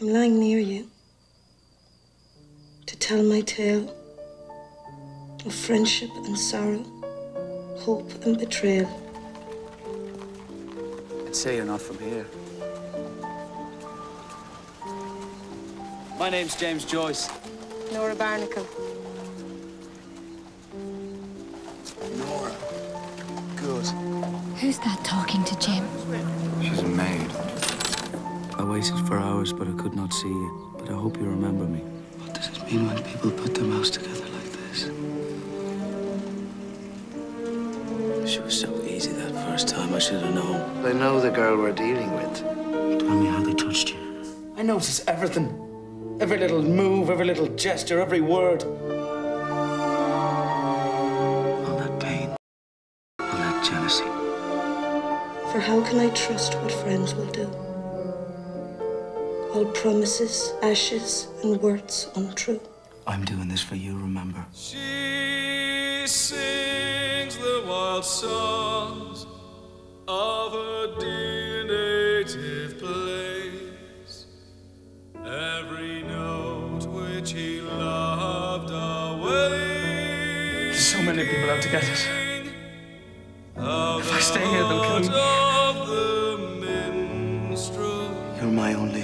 I'm lying near you to tell my tale of friendship and sorrow, hope and betrayal. I'd say you're not from here. My name's James Joyce. Nora Barnacle. Nora. Good. Who's that talking to Jim? She's a maid. I waited for hours, but I could not see you. But I hope you remember me. What does it mean when people put their mouths together like this? She was so easy that first time. I should have known. They know the girl we're dealing with. Tell me how they touched you. I notice everything. Every little move, every little gesture, every word. All that pain. All that jealousy. For how can I trust what friends will do? All promises, ashes, and words untrue. I'm doing this for you, remember? She sings the wild songs of her dear native place. Every note which he loved away. There's so many people out to get us. If I stay here, they'll kill me. You're my only